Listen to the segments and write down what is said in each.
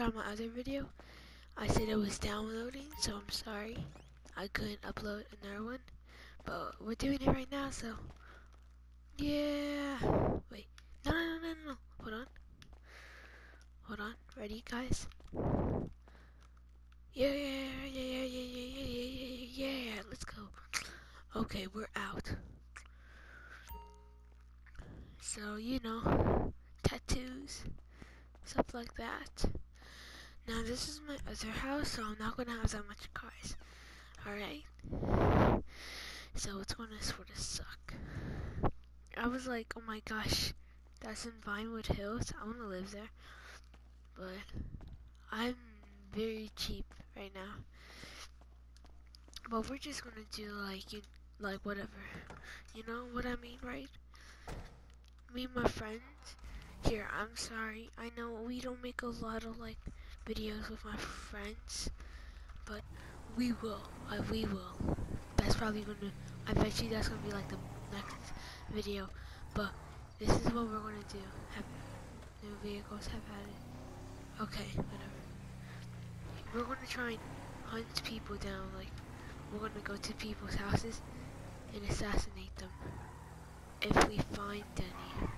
out my other video, I said it was downloading, so I'm sorry. I couldn't upload another one, but we're doing it right now, so yeah. Wait, no, no, no, no, no, hold on. Hold on, ready, guys? Yeah, yeah, yeah, yeah, yeah, yeah, yeah, yeah, yeah, let's go. Okay, we're out. So, you know, tattoos, stuff like that. Now, this is my other house, so I'm not gonna have that much cars. Alright? So, it's gonna sort of suck. I was like, oh my gosh, that's in Vinewood Hills. I wanna live there. But, I'm very cheap right now. But we're just gonna do like you like whatever. You know what I mean, right? Me and my friends. Here, I'm sorry. I know we don't make a lot of like videos with my friends, but we will. I we will. That's probably gonna. I bet you that's gonna be like the next video. But this is what we're gonna do. Have new vehicles have added. Okay, whatever. We're gonna try and hunt people down. Like we're gonna go to people's houses and assassinate them if we find any.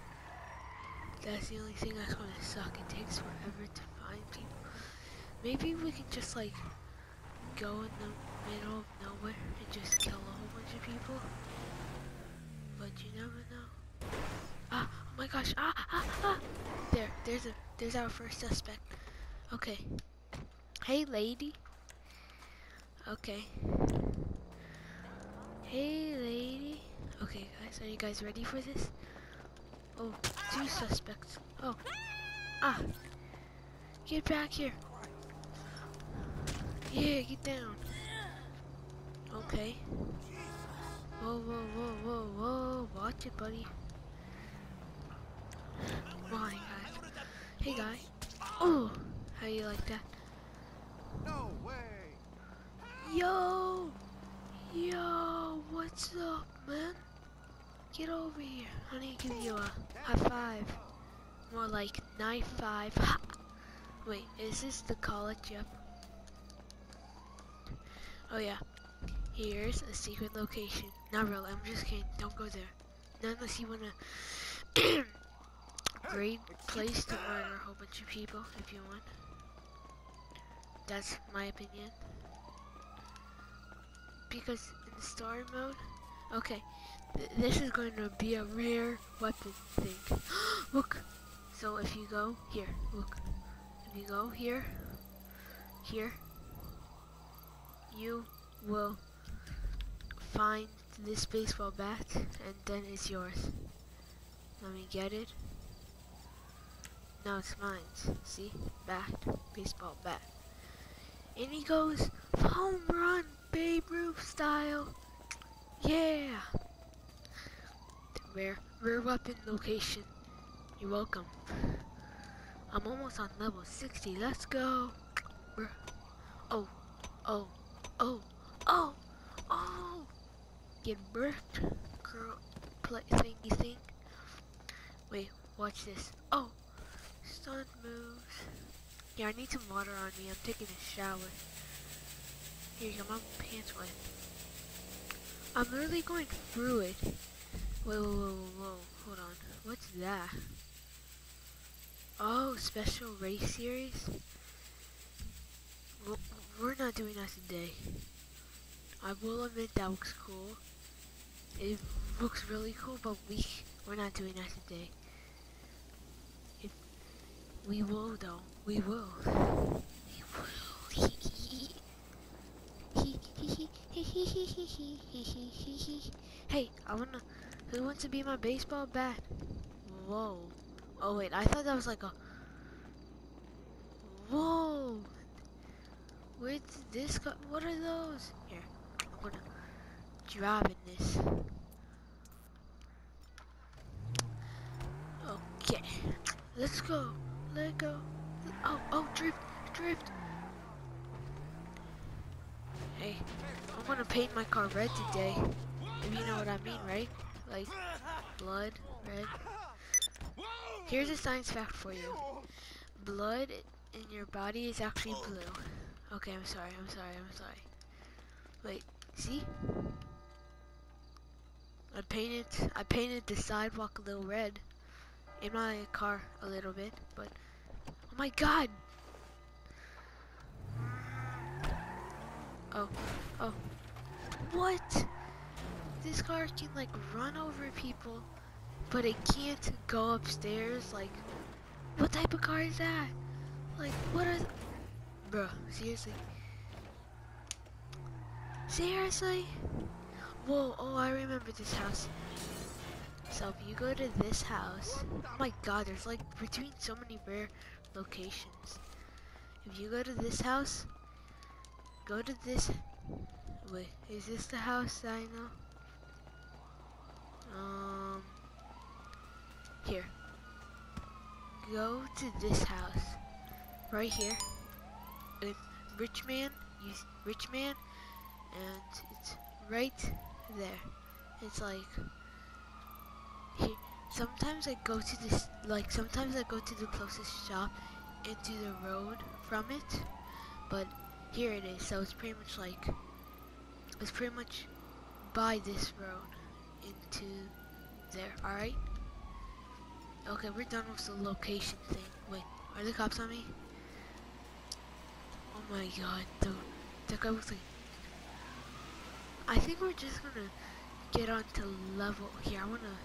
That's the only thing that's gonna suck. It takes forever to find people. Maybe we can just like go in the middle of nowhere and just kill a whole bunch of people. But you never know. Ah, oh my gosh, ah, ah, ah. There, there's a, there's our first suspect. Okay. Hey, lady. Okay. Hey, lady. Okay, guys, are you guys ready for this? Oh, two suspects. Oh. Ah. Get back here. Yeah, get down. Okay. Whoa, whoa, whoa, whoa, whoa. Watch it, buddy. Come on, guys. Hey, guy. Oh, how you like that? No way! Yo! Yo, what's up, man? Get over here. I need to give you a high five. More like knife five. Ha! Wait, is this the college? Yep. Oh yeah. Here's a secret location. Not really, I'm just kidding. Don't go there. Not unless you wanna great place to murder a whole bunch of people if you want. That's my opinion because in the story mode, okay, th this is going to be a rare weapon thing. look, so if you go here, look, if you go here, here, you will find this baseball bat, and then it's yours. Let me get it. Now it's mine. See? Bat. Baseball bat. And he goes, home run, Babe Ruth style. Yeah. Rare, rare weapon location. You're welcome. I'm almost on level 60. Let's go. Oh, oh, oh, oh, oh. Get burnt, girl. Play thingy thing. Wait, watch this. Oh, stun moves. Yeah, I need some water on me. I'm taking a shower. Here you go, my pants wet. I'm literally going through it. Whoa, whoa, whoa, whoa, hold on. What's that? Oh, special race series? We're not doing that today. I will admit that looks cool. It looks really cool, but we, we're not doing that today. If we will though, we will. We will. hey, I wanna. Who wants to be my baseball bat? Whoa. Oh wait, I thought that was like a. Whoa. Where did this go? What are those? Here, I'm gonna drop in this. Okay, let's go. Let go. Oh, oh, drift, drift. Hey, I'm gonna paint my car red today. If you know what I mean, right? like blood, red. Here's a science fact for you. Blood in your body is actually blue. Okay, I'm sorry, I'm sorry, I'm sorry. Wait, see? I painted I painted the sidewalk a little red. In my car a little bit, but oh my god! Oh, oh. What? This car can like run over people, but it can't go upstairs. Like, what type of car is that? Like, what are... Bruh, seriously. Seriously? Whoa, oh, I remember this house. So if you go to this house, oh my god, there's like between so many rare locations. If you go to this house, go to this, wait, is this the house that I know? Um, here. Go to this house, right here. Rich man, use rich man, and it's right there. It's like. Sometimes I go to this, like sometimes I go to the closest shop into the road from it, but here it is. So it's pretty much like it's pretty much by this road into there. All right. Okay, we're done with the location thing. Wait, are the cops on me? Oh my god, the the like I think we're just gonna get on to level here. I wanna.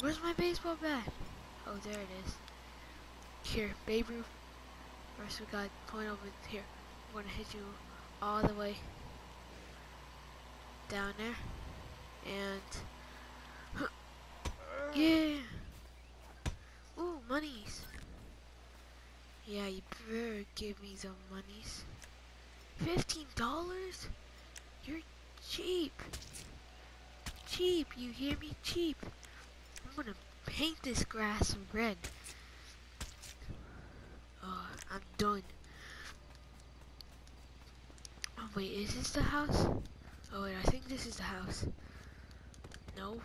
Where's my baseball bat? Oh, there it is. Here, Babe Ruth. First, we got point over here. I'm gonna hit you all the way down there, and yeah. Ooh, monies. Yeah, you better give me some monies. Fifteen dollars? You're cheap. Cheap, you hear me? Cheap. I'm gonna paint this grass red. Oh, I'm done. Oh, wait, is this the house? Oh, wait, I think this is the house. No.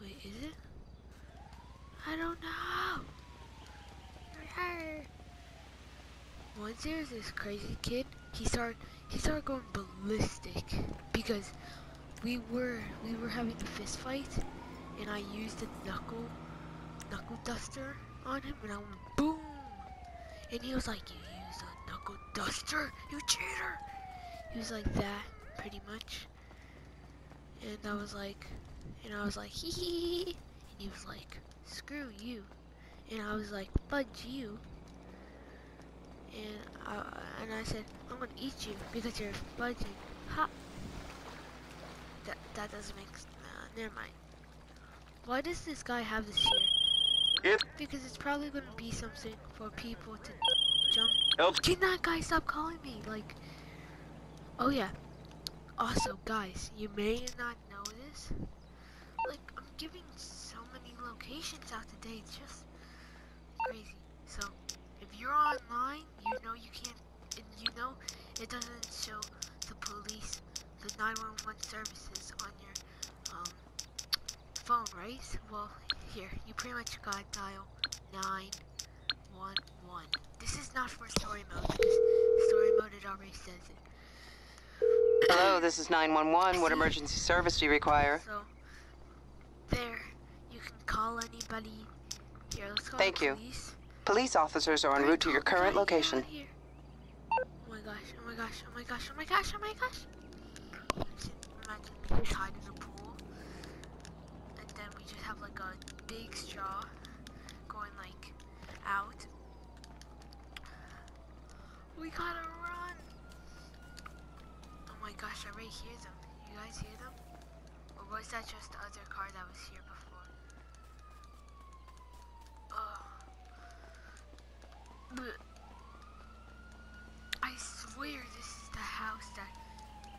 Wait, is it? I don't know. Once there was this crazy kid, he started he started going ballistic because we were we were having a fist fight and I used a knuckle knuckle duster on him and I went boom. And he was like you used a knuckle duster? You cheater. He was like that pretty much. And I was like and I was like hee hee and he was like screw you. And I was like fudge you and I, and I said, I'm gonna eat you because you're fudging. Ha! That, that doesn't make, uh, never mind. Why does this guy have this here? It Because it's probably gonna be something for people to jump. Help. Can that guy stop calling me? Like, oh yeah. Also, guys, you may not know this. Like, I'm giving so many locations out today. It's just crazy. So, if you're online, you know you can't, and you know it doesn't show the police, the 911 services on your um, phone, right? Well, here, you pretty much gotta dial 911. This is not for story mode, because story mode it already says it. Hello, this is 911. What emergency service do you require? So, there, you can call anybody. Here, let's call Thank the you. Police. Officers are en route to your current location. Oh my gosh, oh my gosh, oh my gosh, oh my gosh, oh my gosh. Imagine being tied in a pool. And then we just have like a big straw going like out. We gotta run. Oh my gosh, I already hear them. You guys hear them? Or was that just the other car that was here before? I swear this is the house that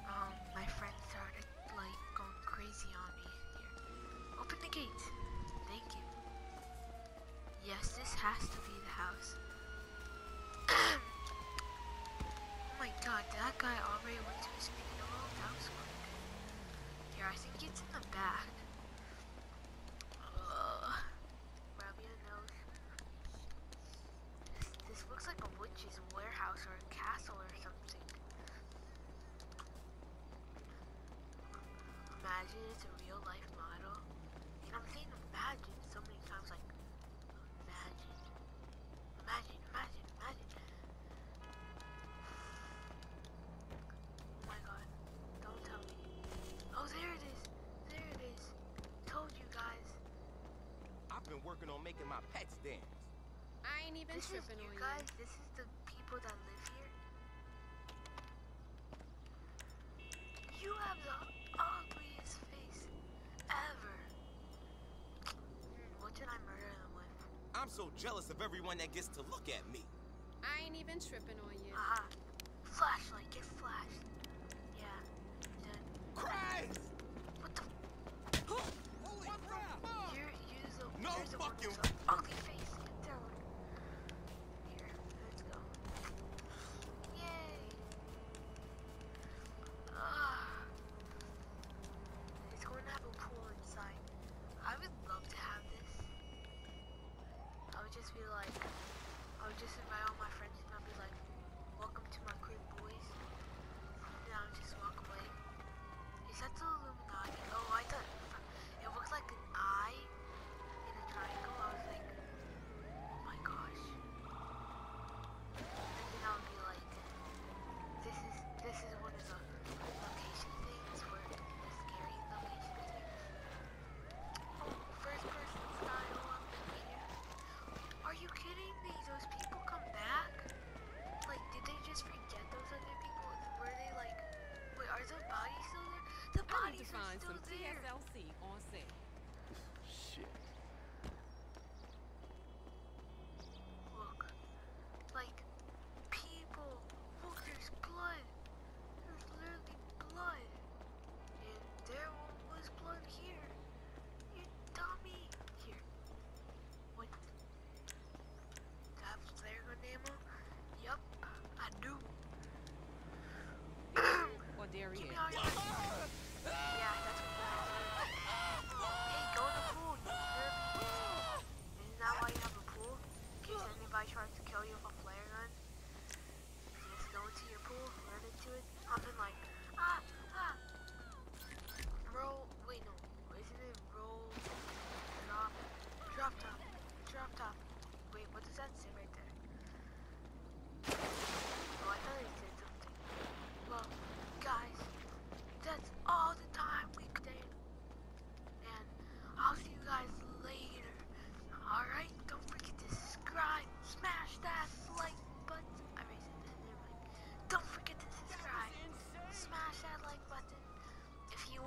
um my friend started like going crazy on me here. Open the gate. Thank you. Yes, this has to be the house. oh my god, that guy already went to his funeral? That was quick. Here, I think it's it's in the back. Ugh. Rub your nose. This, this looks like a witch's warehouse or a castle or something. Imagine it's a real life model. And I'm saying imagine so many times like imagine. Imagine, imagine, imagine. Oh my god. Don't tell me. Oh there it is. There it is. Told you guys. I've been working on making my pets dance. I ain't even This is tripping you on guys, this is the people that live here. You have the ugliest I murder them with? I'm so jealous of everyone that gets to look at me. I ain't even tripping on you. Aha. Flashlight, get flashed. Yeah. Then Christ! what the Holy crap! Here, use the No the one fucking- with the ugly face. Get down. Here, let's go. Yay! Ah. It's going to have a pool inside. I would love to have this. I would just be like, I would just invite all my friends and I'd be like, welcome to my crib, boys. And I would just walk away. Is that the Illuminati? Oh, I thought it looked like an eye in a triangle. I was like, oh my gosh. And then I would be like, this is this is one of the location things where the scary location things. Oh, first person style up in here. Are you kidding me? Those people come back? Like, did they just forget those other people? Were they like, wait, are those bodies still there? The I need to find some. TSLC on. Shit.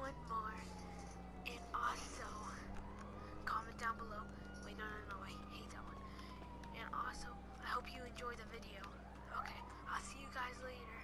one more, and also comment down below. Wait, no, no, no, I hate that one. And also, I hope you enjoy the video. Okay, I'll see you guys later.